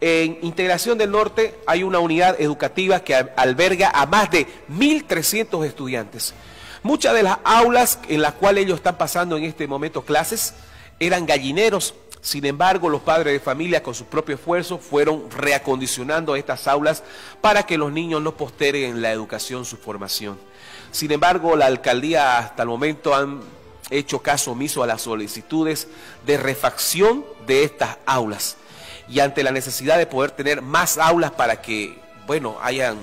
En Integración del Norte hay una unidad educativa que alberga a más de 1.300 estudiantes. Muchas de las aulas en las cuales ellos están pasando en este momento clases eran gallineros. Sin embargo, los padres de familia con su propio esfuerzo fueron reacondicionando estas aulas para que los niños no posteren en la educación su formación. Sin embargo, la alcaldía hasta el momento han hecho caso omiso a las solicitudes de refacción de estas aulas y ante la necesidad de poder tener más aulas para que, bueno, hayan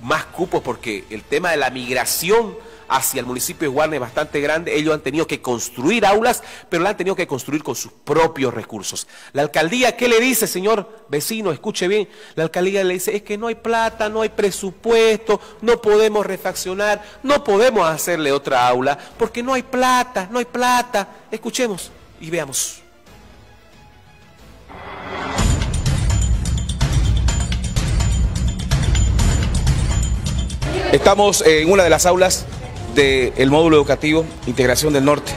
más cupos porque el tema de la migración hacia el municipio de Guarne es bastante grande. Ellos han tenido que construir aulas, pero la han tenido que construir con sus propios recursos. La alcaldía, ¿qué le dice, señor vecino? Escuche bien. La alcaldía le dice, es que no hay plata, no hay presupuesto, no podemos refaccionar, no podemos hacerle otra aula, porque no hay plata, no hay plata. Escuchemos y veamos. Estamos en una de las aulas del módulo educativo Integración del Norte.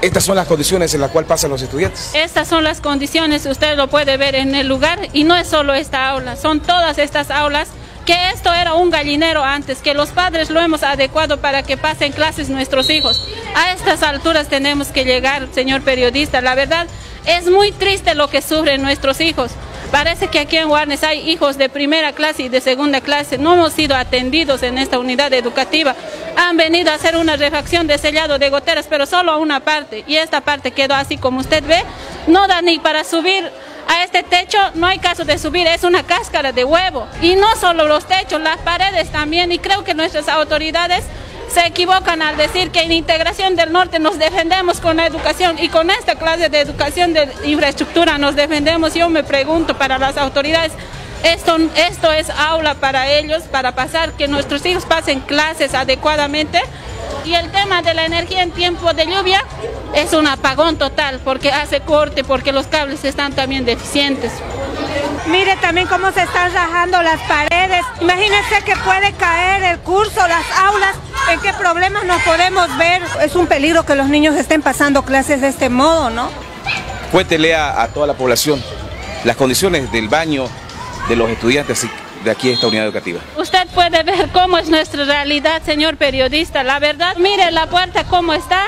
Estas son las condiciones en las cuales pasan los estudiantes. Estas son las condiciones, usted lo puede ver en el lugar y no es solo esta aula, son todas estas aulas que esto era un gallinero antes, que los padres lo hemos adecuado para que pasen clases nuestros hijos. A estas alturas tenemos que llegar, señor periodista. La verdad, es muy triste lo que sufren nuestros hijos. Parece que aquí en Guarnes hay hijos de primera clase y de segunda clase. No hemos sido atendidos en esta unidad educativa. Han venido a hacer una refacción de sellado de goteras, pero solo a una parte. Y esta parte quedó así como usted ve. No da ni para subir a este techo no hay caso de subir, es una cáscara de huevo. Y no solo los techos, las paredes también. Y creo que nuestras autoridades se equivocan al decir que en Integración del Norte nos defendemos con la educación y con esta clase de educación de infraestructura nos defendemos. Yo me pregunto para las autoridades, esto, esto es aula para ellos, para pasar, que nuestros hijos pasen clases adecuadamente. Y el tema de la energía en tiempo de lluvia es un apagón total porque hace corte, porque los cables están también deficientes. Mire también cómo se están rajando las paredes. Imagínense que puede caer el curso, las aulas, en qué problemas nos podemos ver. Es un peligro que los niños estén pasando clases de este modo, ¿no? Cuéntele a, a toda la población las condiciones del baño de los estudiantes de aquí esta unidad educativa. Usted puede ver cómo es nuestra realidad, señor periodista. La verdad, mire la puerta cómo está,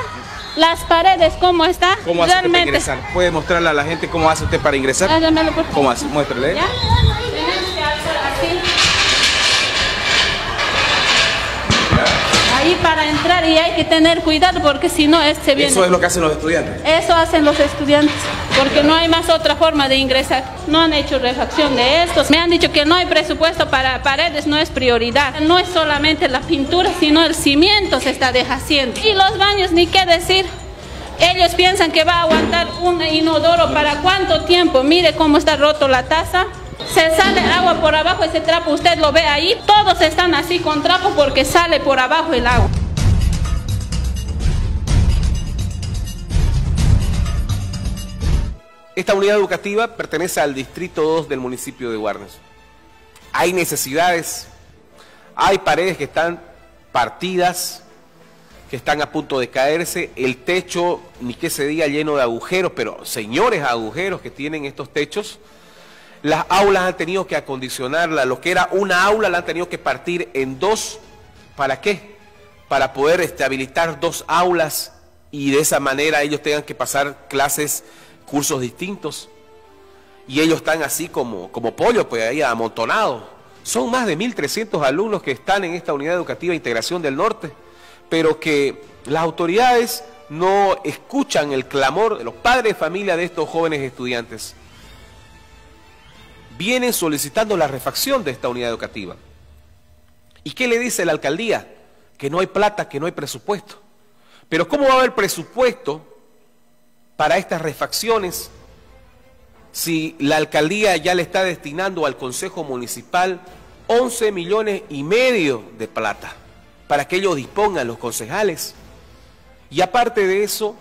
las paredes cómo está. ¿Cómo hace Realmente... para ingresar? ¿Puede mostrarle a la gente cómo hace usted para ingresar? ¿Cómo hace? Muéstrele. ¿Ya? Ahí para entrar y hay que tener cuidado porque si no este viene. Eso es lo que hacen los estudiantes. Eso hacen los estudiantes porque no hay más otra forma de ingresar. No han hecho refacción de estos. Me han dicho que no hay presupuesto para paredes, no es prioridad. No es solamente la pintura, sino el cimiento se está deshaciendo. Y los baños, ni qué decir. Ellos piensan que va a aguantar un inodoro para cuánto tiempo. Mire cómo está roto la taza. Se sale agua por abajo ese trapo, usted lo ve ahí. Todos están así con trapo porque sale por abajo el agua. Esta unidad educativa pertenece al Distrito 2 del municipio de Guarnes. Hay necesidades, hay paredes que están partidas, que están a punto de caerse, el techo, ni que se diga lleno de agujeros, pero señores agujeros que tienen estos techos, las aulas han tenido que acondicionarla, lo que era una aula la han tenido que partir en dos, ¿para qué? Para poder estabilizar dos aulas y de esa manera ellos tengan que pasar clases cursos distintos. Y ellos están así como, como pollo, pues ahí amontonados. Son más de 1.300 alumnos que están en esta unidad educativa Integración del Norte, pero que las autoridades no escuchan el clamor de los padres de familia de estos jóvenes estudiantes. Vienen solicitando la refacción de esta unidad educativa. ¿Y qué le dice la alcaldía? Que no hay plata, que no hay presupuesto. Pero ¿cómo va a haber presupuesto para estas refacciones si la alcaldía ya le está destinando al Consejo Municipal 11 millones y medio de plata para que ellos dispongan los concejales. Y aparte de eso,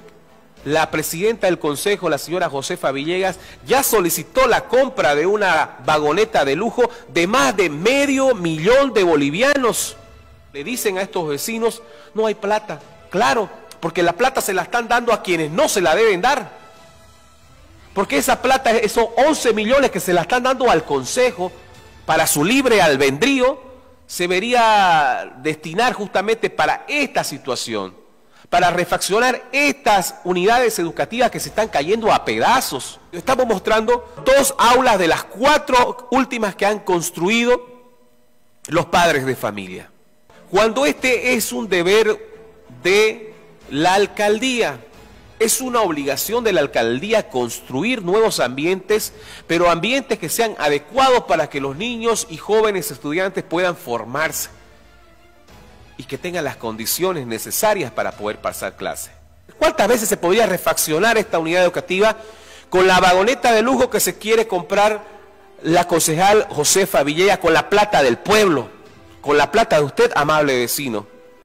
la presidenta del Consejo, la señora Josefa Villegas, ya solicitó la compra de una vagoneta de lujo de más de medio millón de bolivianos. Le dicen a estos vecinos, no hay plata. Claro, porque la plata se la están dando a quienes no se la deben dar. Porque esa plata, esos 11 millones que se la están dando al Consejo para su libre albedrío, se debería destinar justamente para esta situación, para refaccionar estas unidades educativas que se están cayendo a pedazos. Estamos mostrando dos aulas de las cuatro últimas que han construido los padres de familia. Cuando este es un deber de la alcaldía, es una obligación de la alcaldía construir nuevos ambientes, pero ambientes que sean adecuados para que los niños y jóvenes estudiantes puedan formarse y que tengan las condiciones necesarias para poder pasar clase. ¿Cuántas veces se podría refaccionar esta unidad educativa con la vagoneta de lujo que se quiere comprar la concejal Josefa Villegas con la plata del pueblo, con la plata de usted, amable vecino?